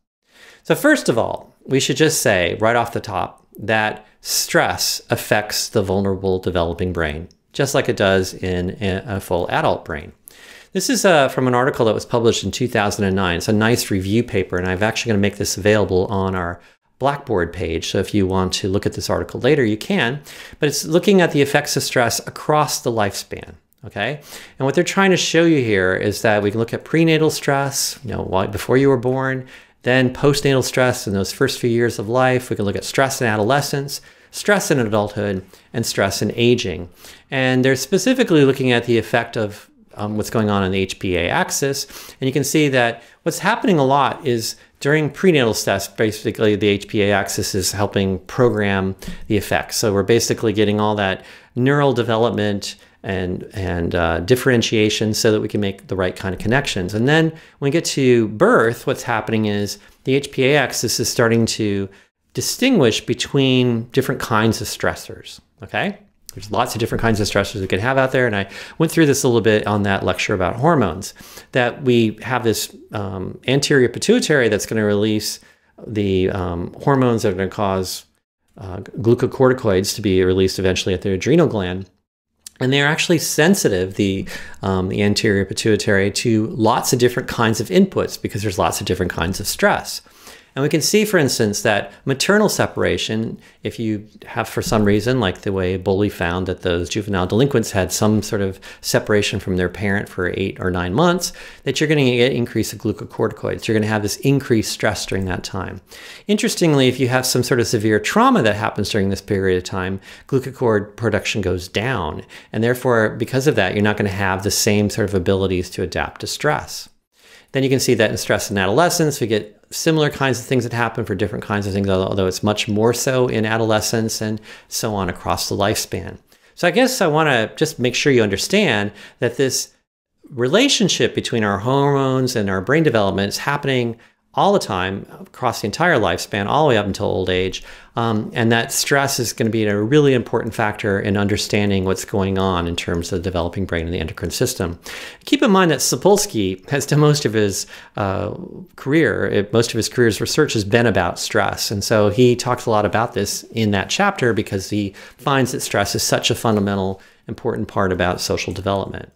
So first of all, we should just say right off the top that stress affects the vulnerable developing brain, just like it does in a full adult brain. This is uh, from an article that was published in 2009. It's a nice review paper, and I'm actually going to make this available on our Blackboard page. So if you want to look at this article later, you can. But it's looking at the effects of stress across the lifespan. Okay, and what they're trying to show you here is that we can look at prenatal stress, you know, before you were born, then postnatal stress in those first few years of life. We can look at stress in adolescence. stress in adulthood and stress in aging. And they're specifically looking at the effect of um, what's going on in the HPA axis. And you can see that what's happening a lot is during prenatal stress, basically the HPA axis is helping program the effects. So we're basically getting all that neural development and and uh, differentiation so that we can make the right kind of connections. And then when we get to birth, what's happening is the HPA axis is starting to distinguish between different kinds of stressors. Okay. There's lots of different kinds of stressors we can have out there. And I went through this a little bit on that lecture about hormones, that we have this um, anterior pituitary that's going to release the um, hormones that are going to cause uh, glucocorticoids to be released eventually at the adrenal gland. And they're actually sensitive, the, um, the anterior pituitary, to lots of different kinds of inputs because there's lots of different kinds of stress. And we can see, for instance, that maternal separation, if you have for some reason, like the way Bowlby found that those juvenile delinquents had some sort of separation from their parent for eight or nine months, that you're going to get increase of glucocorticoids. You're going to have this increased stress during that time. Interestingly, if you have some sort of severe trauma that happens during this period of time, glucocorticoid production goes down. And therefore, because of that, you're not going to have the same sort of abilities to adapt to stress. Then you can see that in stress in adolescence, we get similar kinds of things that happen for different kinds of things, although it's much more so in adolescence and so on across the lifespan. So I guess I want to just make sure you understand that this relationship between our hormones and our brain development is happening all the time across the entire lifespan, all the way up until old age. Um, and that stress is going to be a really important factor in understanding what's going on in terms of the developing brain and the endocrine system. Keep in mind that Sapolsky has done most of his uh, career, it, most of his career's research has been about stress. And so he talks a lot about this in that chapter because he finds that stress is such a fundamental, important part about social development.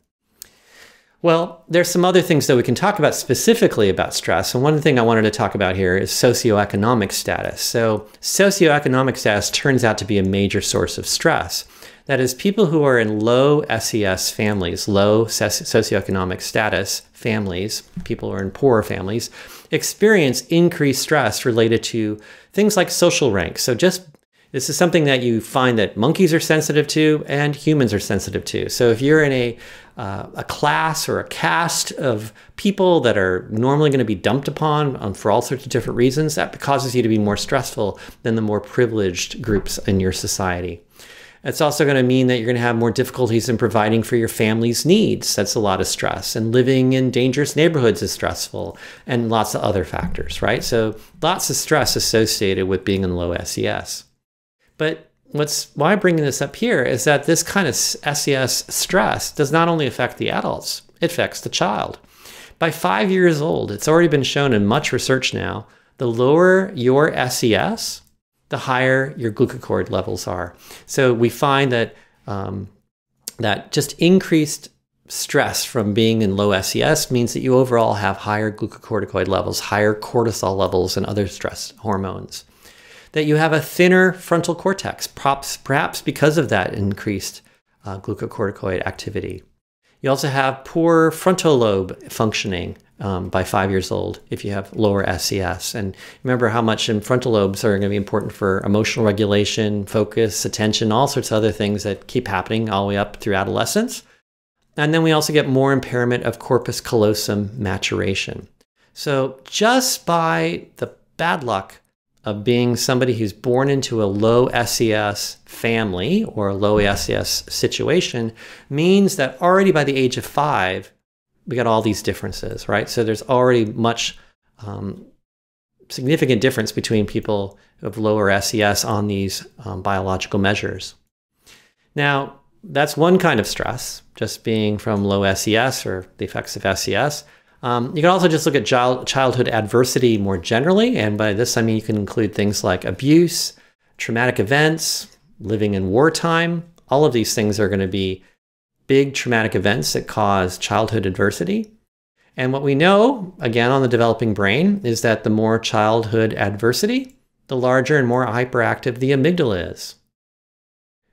Well, there's some other things that we can talk about specifically about stress. And one thing I wanted to talk about here is socioeconomic status. So, socioeconomic status turns out to be a major source of stress. That is, people who are in low SES families, low socioeconomic status families, people who are in poorer families, experience increased stress related to things like social rank. So, just this is something that you find that monkeys are sensitive to and humans are sensitive to. So if you're in a uh, a class or a caste of people that are normally going to be dumped upon um, for all sorts of different reasons, that causes you to be more stressful than the more privileged groups in your society. It's also going to mean that you're going to have more difficulties in providing for your family's needs. That's a lot of stress. And living in dangerous neighborhoods is stressful, and lots of other factors, right? So, lots of stress associated with being in low SES. But what's why I'm bringing this up here is that this kind of SES stress does not only affect the adults, it affects the child. By five years old, it's already been shown in much research now, the lower your SES, the higher your glucocorticoid levels are. So we find that um, that just increased stress from being in low SES means that you overall have higher glucocorticoid levels, higher cortisol levels, and other stress hormones that you have a thinner frontal cortex, perhaps because of that increased uh, glucocorticoid activity. You also have poor frontal lobe functioning um, by five years old if you have lower SES. And remember how much in frontal lobes are going to be important for emotional regulation, focus, attention, all sorts of other things that keep happening all the way up through adolescence. And then we also get more impairment of corpus callosum maturation. So just by the bad luck of being somebody who's born into a low SES family or a low SES situation means that already by the age of five, we got all these differences, right? So there's already much um, significant difference between people of lower SES on these um, biological measures. Now, that's one kind of stress, just being from low SES or the effects of SES. Um, you can also just look at child, childhood adversity more generally. And by this, I mean you can include things like abuse, traumatic events, living in wartime. All of these things are going to be big traumatic events that cause childhood adversity. And what we know, again, on the developing brain, is that the more childhood adversity, the larger and more hyperactive the amygdala is.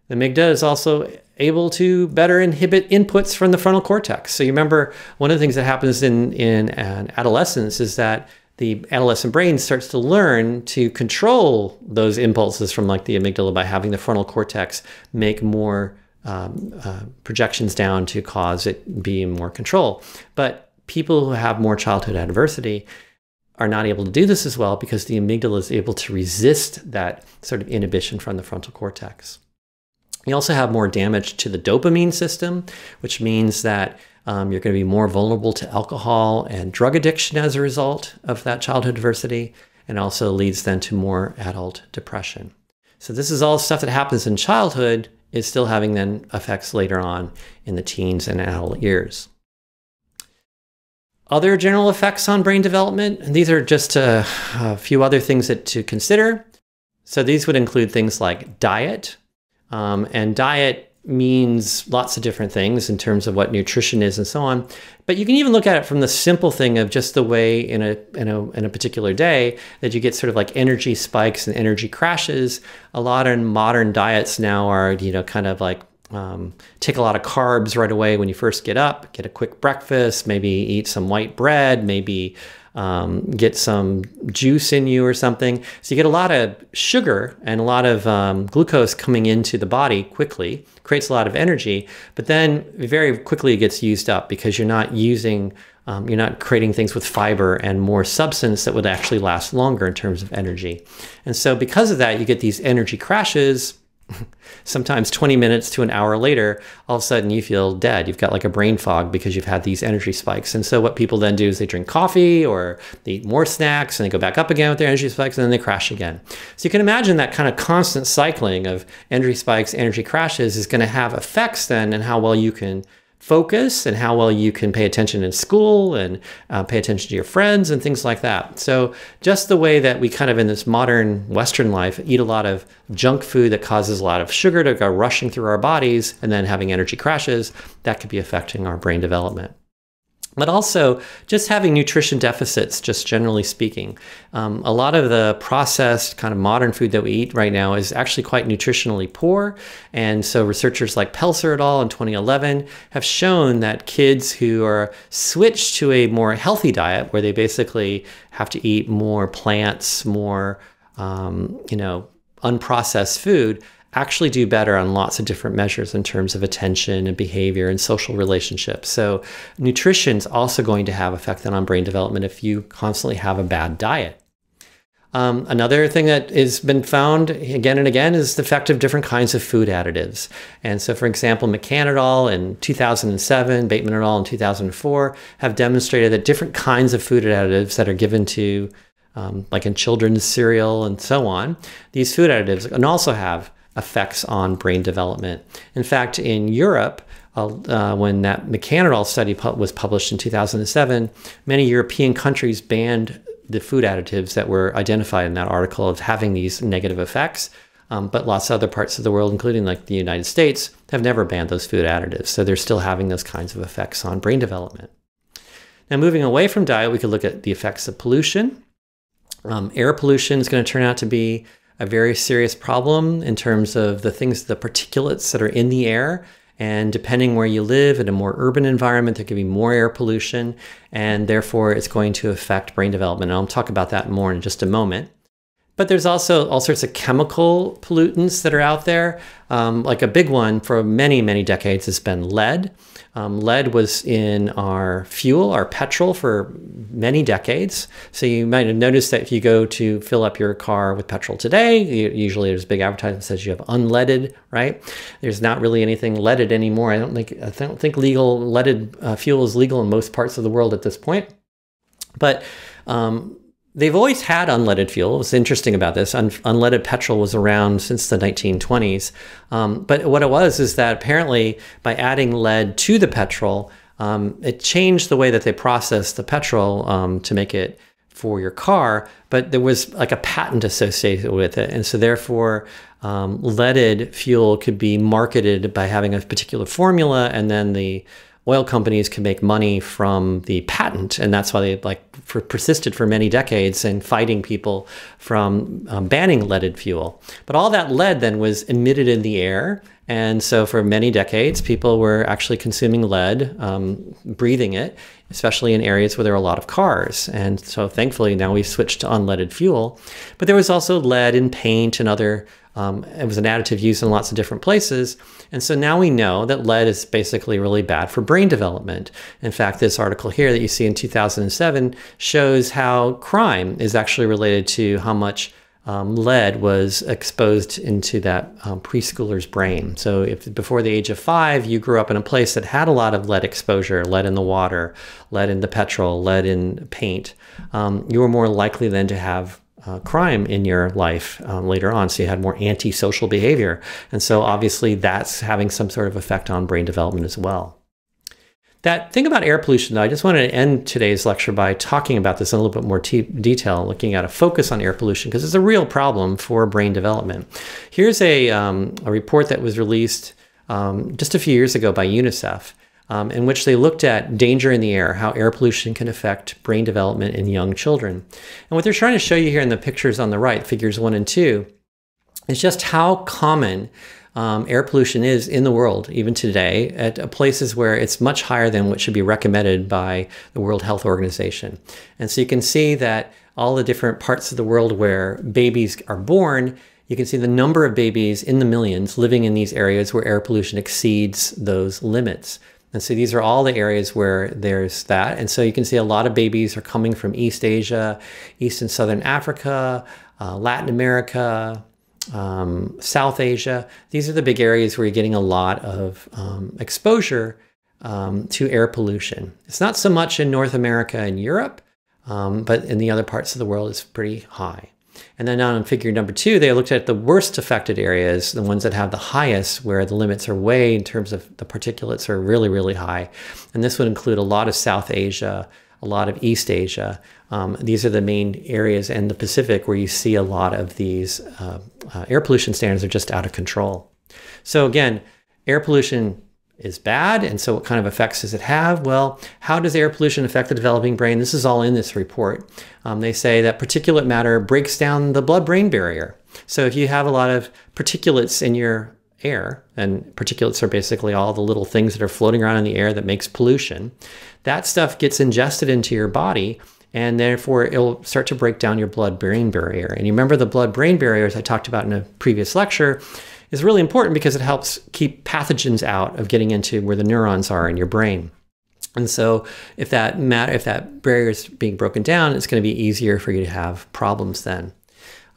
The amygdala is also able to better inhibit inputs from the frontal cortex. So you remember one of the things that happens in, in adolescence is that the adolescent brain starts to learn to control those impulses from like the amygdala by having the frontal cortex make more um, uh, projections down to cause it be more control. But people who have more childhood adversity are not able to do this as well because the amygdala is able to resist that sort of inhibition from the frontal cortex. You also have more damage to the dopamine system, which means that um, you're going to be more vulnerable to alcohol and drug addiction as a result of that childhood adversity, and also leads then to more adult depression. So this is all stuff that happens in childhood is still having then effects later on in the teens and adult years. Other general effects on brain development, and these are just a, a few other things that to consider. So these would include things like diet, um, and diet means lots of different things in terms of what nutrition is and so on. But you can even look at it from the simple thing of just the way in a, in a, in a particular day that you get sort of like energy spikes and energy crashes. A lot of modern diets now are, you know, kind of like um, take a lot of carbs right away when you first get up, get a quick breakfast, maybe eat some white bread, maybe um, get some juice in you or something. So you get a lot of sugar and a lot of um, glucose coming into the body quickly, creates a lot of energy, but then very quickly it gets used up because you're not using, um, you're not creating things with fiber and more substance that would actually last longer in terms of energy. And so because of that, you get these energy crashes sometimes 20 minutes to an hour later, all of a sudden you feel dead. You've got like a brain fog because you've had these energy spikes. And so what people then do is they drink coffee or they eat more snacks and they go back up again with their energy spikes and then they crash again. So you can imagine that kind of constant cycling of energy spikes, energy crashes is going to have effects then and how well you can focus and how well you can pay attention in school and uh, pay attention to your friends and things like that. So, just the way that we kind of in this modern Western life eat a lot of junk food that causes a lot of sugar to go rushing through our bodies and then having energy crashes, that could be affecting our brain development but also just having nutrition deficits, just generally speaking. Um, a lot of the processed kind of modern food that we eat right now is actually quite nutritionally poor. And so researchers like Pelsser et al. in 2011 have shown that kids who are switched to a more healthy diet, where they basically have to eat more plants, more, um, you know, unprocessed food, actually do better on lots of different measures in terms of attention and behavior and social relationships. So nutrition is also going to have effect then on brain development if you constantly have a bad diet. Um, another thing that has been found again and again is the effect of different kinds of food additives. And so, for example, McCann et al. in 2007, Bateman et al. in 2004 have demonstrated that different kinds of food additives that are given to, um, like in children's cereal and so on, these food additives can also have effects on brain development. In fact, in Europe, uh, when that McCann study pu was published in 2007, many European countries banned the food additives that were identified in that article of having these negative effects. Um, but lots of other parts of the world, including like the United States, have never banned those food additives. So they're still having those kinds of effects on brain development. Now, moving away from diet, we could look at the effects of pollution. Um, air pollution is going to turn out to be a very serious problem in terms of the things, the particulates that are in the air. And depending where you live in a more urban environment, there could be more air pollution, and therefore it's going to affect brain development. And I'll talk about that more in just a moment. But there's also all sorts of chemical pollutants that are out there. Um, like a big one for many, many decades has been lead. Um, lead was in our fuel, our petrol, for many decades. So you might have noticed that if you go to fill up your car with petrol today, you, usually there's a big advertisement that says you have unleaded, right? There's not really anything leaded anymore. I don't think I don't think legal leaded uh, fuel is legal in most parts of the world at this point. But um, They've always had unleaded fuel. What's interesting about this, un unleaded petrol was around since the 1920s. Um, but what it was is that apparently by adding lead to the petrol, um, it changed the way that they processed the petrol um, to make it for your car, but there was like a patent associated with it. And so therefore, um, leaded fuel could be marketed by having a particular formula and then the oil companies can make money from the patent and that's why they like for, persisted for many decades in fighting people from um, banning leaded fuel. But all that lead then was emitted in the air. And so for many decades, people were actually consuming lead, um, breathing it, especially in areas where there are a lot of cars. And so thankfully now we've switched to unleaded fuel. But there was also lead in paint and other um, it was an additive used in lots of different places. And so now we know that lead is basically really bad for brain development. In fact, this article here that you see in 2007 shows how crime is actually related to how much um, lead was exposed into that um, preschooler's brain. So if before the age of five, you grew up in a place that had a lot of lead exposure, lead in the water, lead in the petrol, lead in paint, um, you were more likely then to have uh, crime in your life um, later on. So you had more antisocial behavior. And so obviously that's having some sort of effect on brain development as well. That thing about air pollution, though, I just wanted to end today's lecture by talking about this in a little bit more detail, looking at a focus on air pollution, because it's a real problem for brain development. Here's a, um, a report that was released um, just a few years ago by UNICEF um, in which they looked at danger in the air, how air pollution can affect brain development in young children. And what they're trying to show you here in the pictures on the right, figures one and two, is just how common um, air pollution is in the world, even today, at places where it's much higher than what should be recommended by the World Health Organization. And so you can see that all the different parts of the world where babies are born, you can see the number of babies in the millions living in these areas where air pollution exceeds those limits. And so these are all the areas where there's that. And so you can see a lot of babies are coming from East Asia, East and Southern Africa, uh, Latin America, um, South Asia. These are the big areas where you're getting a lot of um, exposure um, to air pollution. It's not so much in North America and Europe, um, but in the other parts of the world, it's pretty high. And then on figure number two, they looked at the worst affected areas, the ones that have the highest, where the limits are way in terms of the particulates are really, really high. And this would include a lot of South Asia, a lot of East Asia. Um, these are the main areas in the Pacific where you see a lot of these uh, uh, air pollution standards are just out of control. So again, air pollution is bad. And so, what kind of effects does it have? Well, how does air pollution affect the developing brain? This is all in this report. Um, they say that particulate matter breaks down the blood brain barrier. So, if you have a lot of particulates in your air, and particulates are basically all the little things that are floating around in the air that makes pollution, that stuff gets ingested into your body. And therefore, it'll start to break down your blood brain barrier. And you remember the blood brain barriers I talked about in a previous lecture is really important because it helps keep pathogens out of getting into where the neurons are in your brain. And so if that matter, if that barrier is being broken down, it's going to be easier for you to have problems then.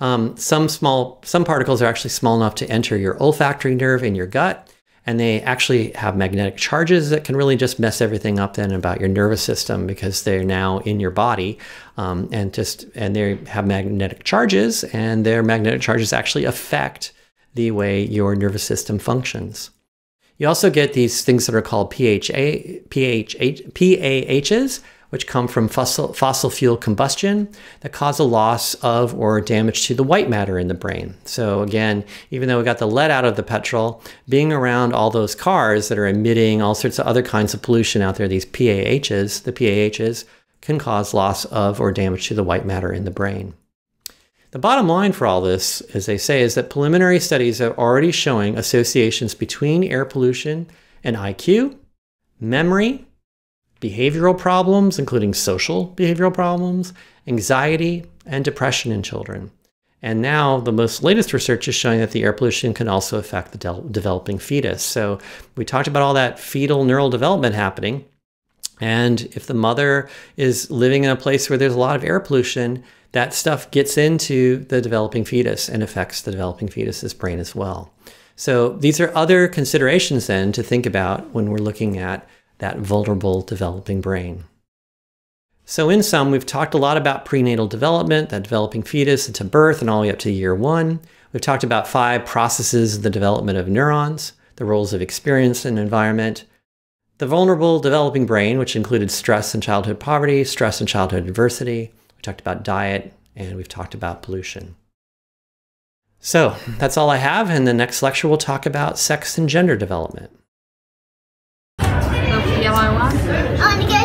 Um, some small, some particles are actually small enough to enter your olfactory nerve in your gut, and they actually have magnetic charges that can really just mess everything up then about your nervous system because they're now in your body, um, and just and they have magnetic charges, and their magnetic charges actually affect the way your nervous system functions. You also get these things that are called PHA, PHH, PAHs, which come from fossil, fossil fuel combustion that cause a loss of or damage to the white matter in the brain. So again, even though we got the lead out of the petrol, being around all those cars that are emitting all sorts of other kinds of pollution out there, these PAHs, the PAHs can cause loss of or damage to the white matter in the brain. The bottom line for all this, as they say, is that preliminary studies are already showing associations between air pollution and IQ, memory, behavioral problems, including social behavioral problems, anxiety, and depression in children. And now the most latest research is showing that the air pollution can also affect the de developing fetus. So we talked about all that fetal neural development happening. And if the mother is living in a place where there's a lot of air pollution, that stuff gets into the developing fetus and affects the developing fetus's brain as well. So these are other considerations then to think about when we're looking at that vulnerable developing brain. So in sum, we've talked a lot about prenatal development, that developing fetus into birth and all the way up to year one. We've talked about five processes of the development of neurons, the roles of experience and environment, the vulnerable developing brain, which included stress and childhood poverty, stress and childhood adversity, we talked about diet, and we've talked about pollution. So that's all I have. In the next lecture, we'll talk about sex and gender development. want one? I want to get